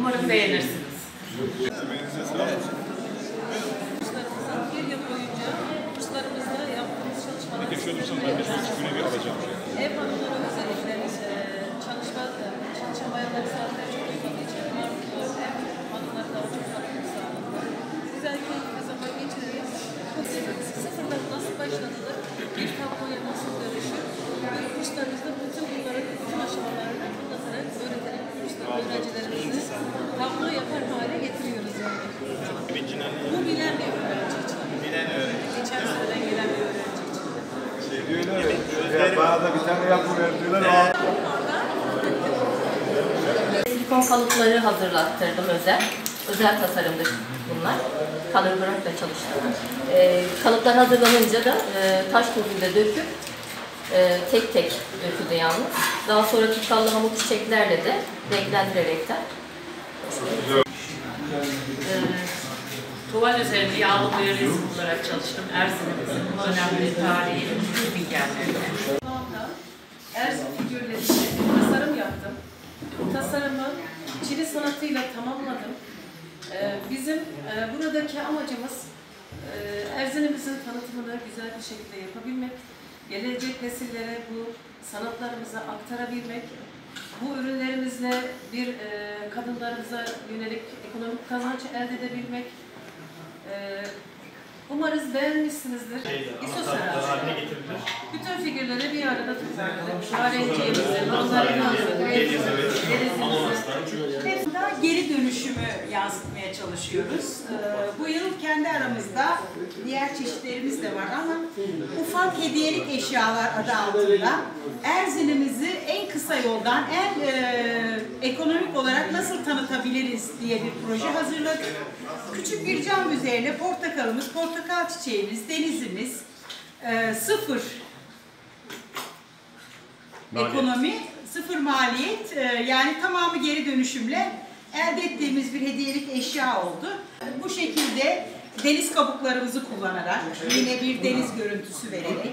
Umarım beğenirsiniz. Bir yıl boyunca olursa ben şu güne bir alacağım. ev hanımları özellikle çalışma, daha çok katkı sağlıyor. Güzel keyifli zaman geçirerek bu sıfırdan nasıl başlanılır, bir tabloya nasıl dönüşür, bu kurslarımızda bütün bunların bütün aşamalarını anlatarak, öğreterek kurslar öğrencilerimizi tablo yapar hale getiriyoruz yani. Bu bilen bir öğrenci için. Bilen öğrenci. Geçen seneden gelen bir öğrenci için. Diyorlar ya, ya bana da bir tane yapıver diyorlar. Silikon kalıpları hazırlattırdım özel. Özel tasarımdır bunlar. Work'la çalıştım. Ee, kalıplar hazırlanınca da e, taş tozuyla döküp e, tek tek döküldü yalnız. Daha sonra tutallı hamur çiçeklerle de renklendirerekten Ee, tuval üzerinde yağlı boya resim olarak çalıştım. Erzin'imizin önemli tarihi. Şu anda Erzin figürleri tasarım yaptım. Tasarımı çini sanatıyla tamamladım. Ee, bizim e, buradaki amacımız e, Erzin'imizin tanıtımını güzel bir şekilde yapabilmek, gelecek nesillere bu sanatlarımızı aktarabilmek, bu ürünlerimizle bir e, kadınlarımıza yönelik ekonomik kazanç elde edebilmek. E, umarız beğenmişsinizdir. İso sanatı. Bütün figürleri bir arada toparladık. Narenciğimizi, mandalinamızı, greyfurtumuzu, denizimizi. Hepsinde geri dönüşümü yansıtmaya çalışıyoruz. Ee, bu yıl kendi aramızda diğer çeşitlerimiz de var ama ufak hediyelik eşyalar adı altında Erzin'imizi en kısa yoldan en e, ekonomik olarak nasıl tanıtabiliriz diye bir proje hazırladık. Küçük bir cam üzerine portakalımız, portakal çiçeğimiz, denizimiz, e, sıfır ekonomi, sıfır maliyet e, yani tamamı geri dönüşümle elde ettiğimiz bir hediyelik eşya oldu. Bu şekilde deniz kabuklarımızı kullanarak yine bir deniz görüntüsü vererek